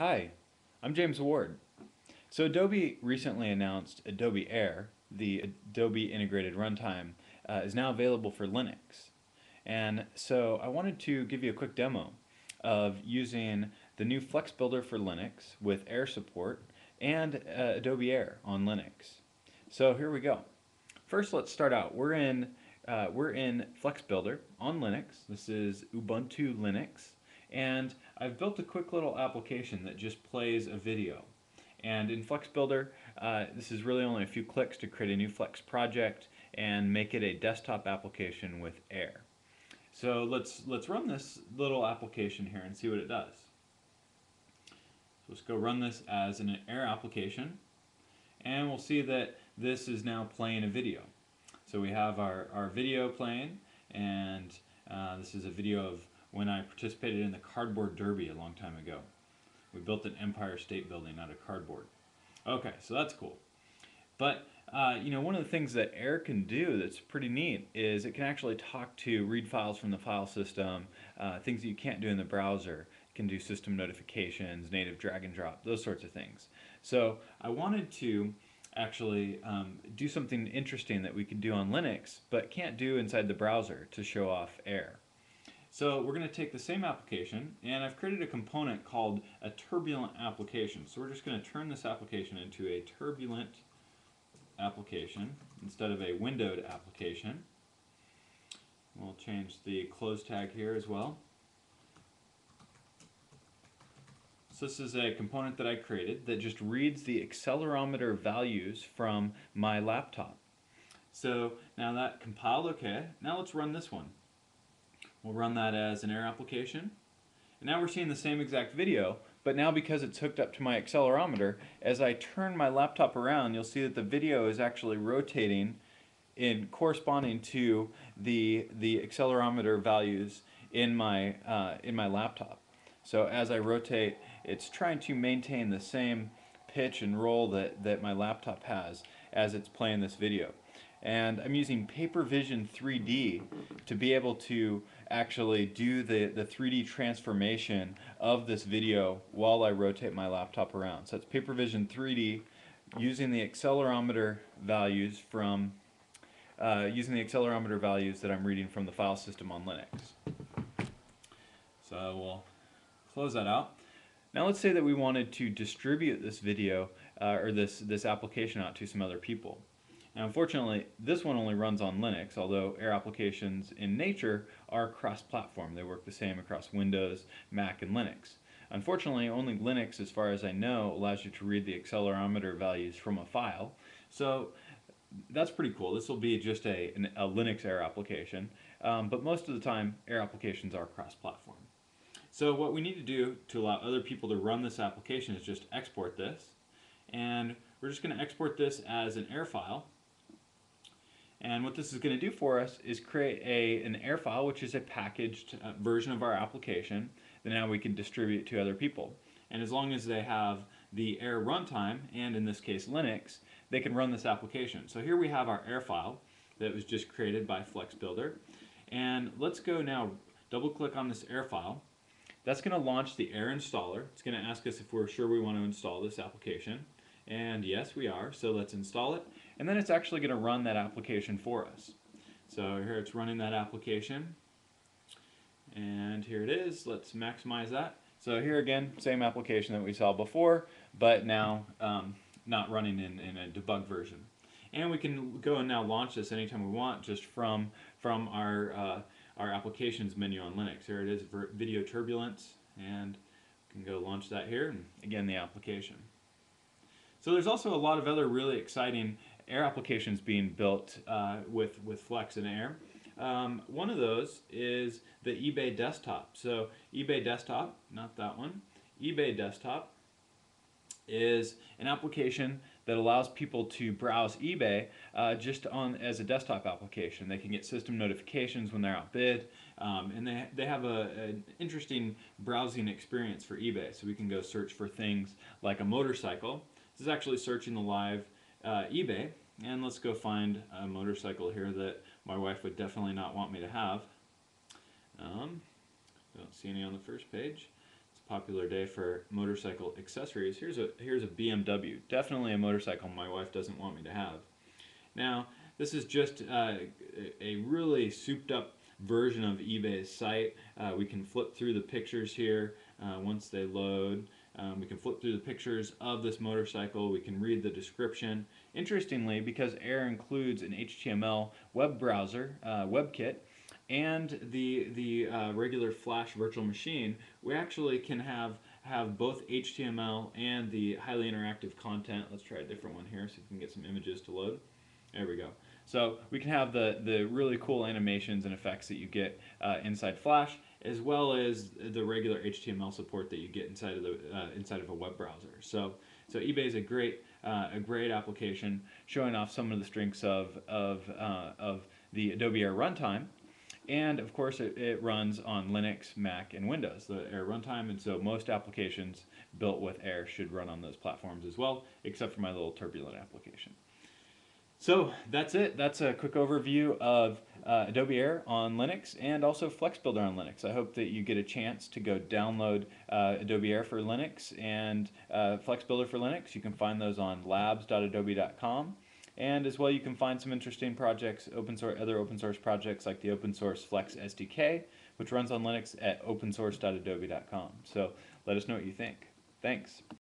Hi, I'm James Ward. So Adobe recently announced Adobe Air, the Adobe Integrated Runtime, uh, is now available for Linux. And so I wanted to give you a quick demo of using the new Flex Builder for Linux with Air support and uh, Adobe Air on Linux. So here we go. First let's start out. We're in, uh, we're in Flex Builder on Linux. This is Ubuntu Linux and I've built a quick little application that just plays a video. And in Flex Builder, uh, this is really only a few clicks to create a new Flex project and make it a desktop application with Air. So let's, let's run this little application here and see what it does. So let's go run this as an Air application and we'll see that this is now playing a video. So we have our, our video playing and uh, this is a video of when I participated in the cardboard derby a long time ago. We built an Empire State Building out of cardboard. Okay, so that's cool. But uh, you know, one of the things that Air can do that's pretty neat is it can actually talk to read files from the file system, uh, things that you can't do in the browser. It can do system notifications, native drag and drop, those sorts of things. So I wanted to actually um, do something interesting that we could do on Linux, but can't do inside the browser to show off Air. So we're going to take the same application and I've created a component called a turbulent application. So we're just going to turn this application into a turbulent application instead of a windowed application. We'll change the close tag here as well. So this is a component that I created that just reads the accelerometer values from my laptop. So now that compiled okay, now let's run this one. We'll run that as an air application. And now we're seeing the same exact video, but now because it's hooked up to my accelerometer, as I turn my laptop around, you'll see that the video is actually rotating in corresponding to the, the accelerometer values in my, uh, in my laptop. So as I rotate, it's trying to maintain the same pitch and roll that, that my laptop has as it's playing this video and I'm using Papervision 3D to be able to actually do the, the 3D transformation of this video while I rotate my laptop around. So it's Papervision 3D using the accelerometer values from uh, using the accelerometer values that I'm reading from the file system on Linux. So we'll close that out. Now let's say that we wanted to distribute this video uh, or this, this application out to some other people. Now unfortunately, this one only runs on Linux, although Air applications in nature are cross-platform. They work the same across Windows, Mac, and Linux. Unfortunately, only Linux, as far as I know, allows you to read the accelerometer values from a file. So that's pretty cool. This will be just a, an, a Linux Air application, um, but most of the time, Air applications are cross-platform. So what we need to do to allow other people to run this application is just export this, and we're just going to export this as an Air file, and what this is going to do for us is create a, an air file, which is a packaged uh, version of our application that now we can distribute to other people. And as long as they have the air runtime, and in this case Linux, they can run this application. So here we have our air file that was just created by Flex Builder. And let's go now double click on this air file. That's going to launch the air installer. It's going to ask us if we're sure we want to install this application. And yes, we are. So let's install it and then it's actually going to run that application for us. So here it's running that application and here it is. Let's maximize that. So here again, same application that we saw before, but now um, not running in, in a debug version. And we can go and now launch this anytime we want just from, from our, uh, our applications menu on Linux. Here it is, video turbulence, and we can go launch that here, and again, the application. So there's also a lot of other really exciting Air applications being built uh, with, with Flex and Air. Um, one of those is the eBay desktop. So eBay desktop, not that one, eBay desktop is an application that allows people to browse eBay uh, just on as a desktop application. They can get system notifications when they're outbid, um, and they, they have a, an interesting browsing experience for eBay. So we can go search for things like a motorcycle. This is actually searching the live uh, eBay, and let's go find a motorcycle here that my wife would definitely not want me to have. Um, don't see any on the first page. It's a popular day for motorcycle accessories. Here's a here's a BMW. Definitely a motorcycle my wife doesn't want me to have. Now, this is just uh, a really souped up version of eBay's site. Uh, we can flip through the pictures here uh, once they load. Um, we can flip through the pictures of this motorcycle. We can read the description. Interestingly, because Air includes an HTML web browser, uh, WebKit, and the the uh, regular Flash virtual machine, we actually can have have both HTML and the highly interactive content. Let's try a different one here, so we can get some images to load. There we go. So we can have the, the really cool animations and effects that you get uh, inside Flash, as well as the regular HTML support that you get inside of the uh, inside of a web browser. So so eBay is a great uh, a great application, showing off some of the strengths of of uh, of the Adobe Air runtime. And of course, it, it runs on Linux, Mac, and Windows, the Air runtime. And so most applications built with Air should run on those platforms as well, except for my little turbulent application. So that's it. That's a quick overview of uh, Adobe Air on Linux and also FlexBuilder on Linux. I hope that you get a chance to go download uh, Adobe Air for Linux and uh, FlexBuilder for Linux. You can find those on labs.adobe.com. And as well, you can find some interesting projects, open source, other open source projects like the open source Flex SDK, which runs on Linux at opensource.adobe.com. So let us know what you think. Thanks.